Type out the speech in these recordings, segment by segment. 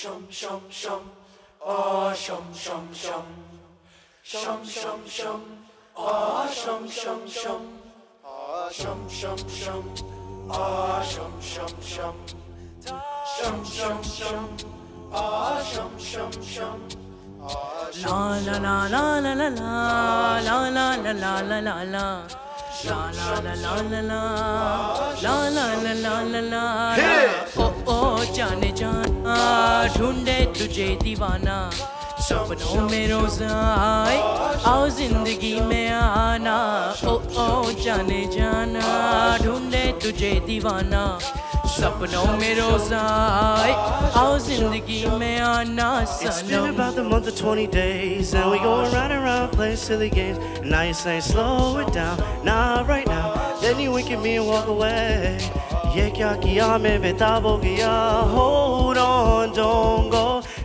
shum shum shum, ah shum shum shum, shum shum shum, ah shum shum shum, ah shum shum shum, ah shum shum shum, shum shum shum, ah shum shum shum. La la la la la la la la la la la la la la La la la la la la La la la la la la ओ ओ जाने जाना ढूंढे तुझे दीवाना सपनों में रोज आए आओ जिंदगी में आना ओ ओ जाने जाना ढूंढे तुझे दीवाना सपनों में रोज आए आओ जिंदगी में आना It's been Sanam about the month of 20 days And we going round and round playing silly games And now you're saying slow it down Nah, right now Then you wink at me and walk away ये क्या किया मैं बेताब हो गया on, don't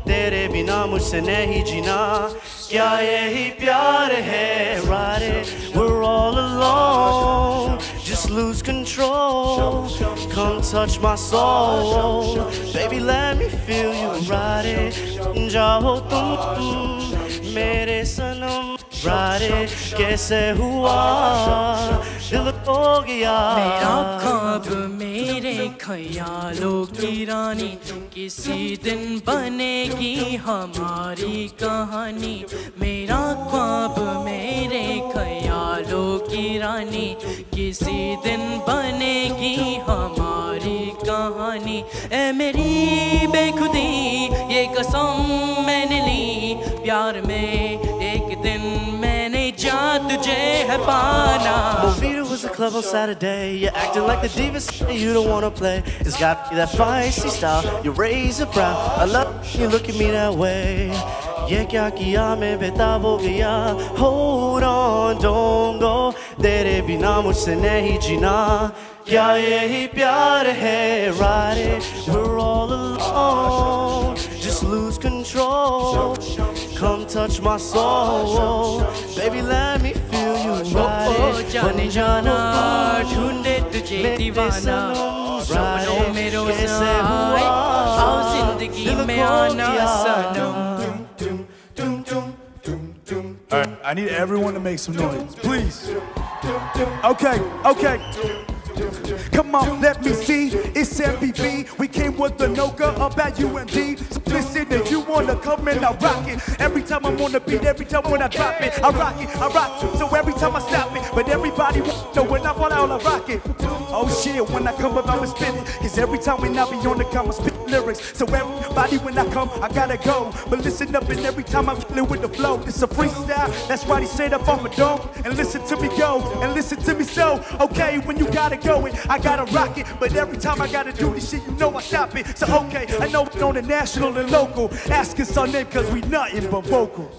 तेरे बिना मुझसे नहीं जीना क्या यही प्यार है Ride we're all alone Just lose control Come touch my soul Baby, let me feel you Ride it, जाओ तुम मेरे सनम it, कैसे हुआ दिल खो गया मेरा ख्वाब मेरे ख्यालों की रानी, किसी दिन बनेगी हमारी कहानी। मेरा ख्वाब मेरे ख्यालों की रानी, किसी दिन बनेगी हमारी कहानी। ए मेरी बेखुदी, ये कसम मैंने ली, प्यार में तुझे है पाना Movida was a club on Saturday. You're acting like the divas you don't wanna play. It's got that feisty style. You raise a brow. I love you look at me that way. ये क्या किया मैं बेताब हो गया Hold on, don't go तेरे बिना मुझसे नहीं जीना क्या यही प्यार है Ride it, we're all alone Just lose control Come touch my soul Baby, let me feel you O ride O it जाने जाना ढूंढे तुझे दीवाना सपनों में रोज आए आओ जिंदगी में आना सनम All right, I need everyone to make some noise, please. Okay, okay. Come on, let me see. It's NBV. We came with the Noga at UMD. So listen, if you wanna come in, I rock it. Every time I'm on the beat, every time when I drop it, I rock it, I rock it. So every time I stop but everybody wants to when I fall out, I rock it. Oh shit, when I come up, I'ma spit it. Cause every time when I be on the come, I spit lyrics. So everybody, when I come, I gotta go. But listen up, and every time I'm killing with the flow, it's a freestyle. That's why they straight up off a dome. And listen to me go, and listen to me so. Okay, when you gotta go, it, I gotta rock it. But every time I gotta do this shit, you know I stop it. So okay, I know it's on the national and local. Ask us our name, cause we nothing but vocal.